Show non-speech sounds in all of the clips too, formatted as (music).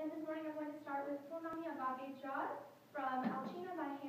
And this morning I'm going to start with Purnami Abage Jazz from Alcina by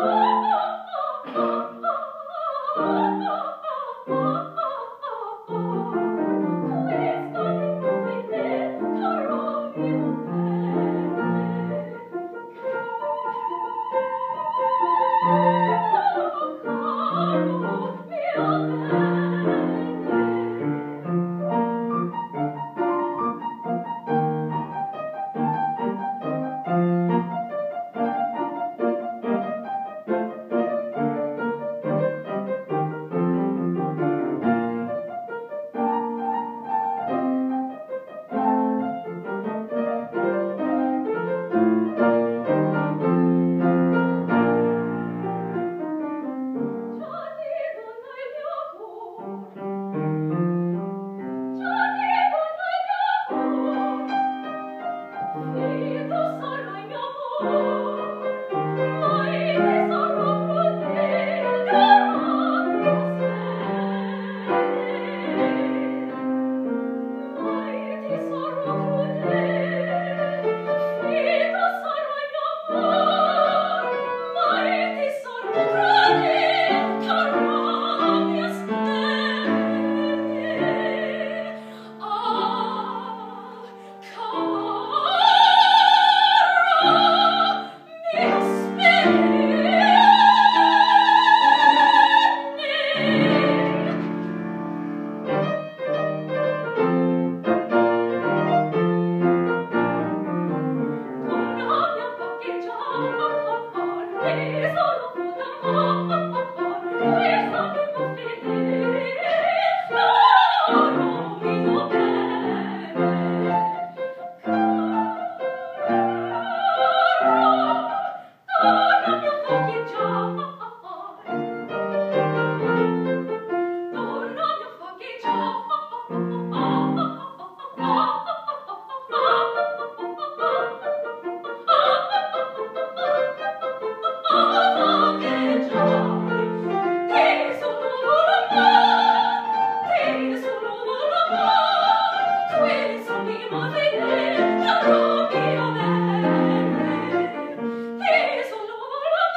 Handel. (laughs)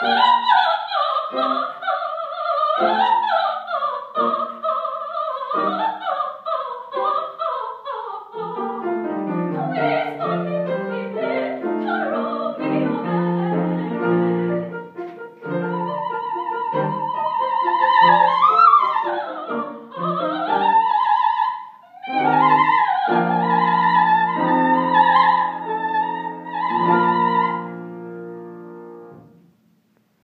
Thank (laughs) you.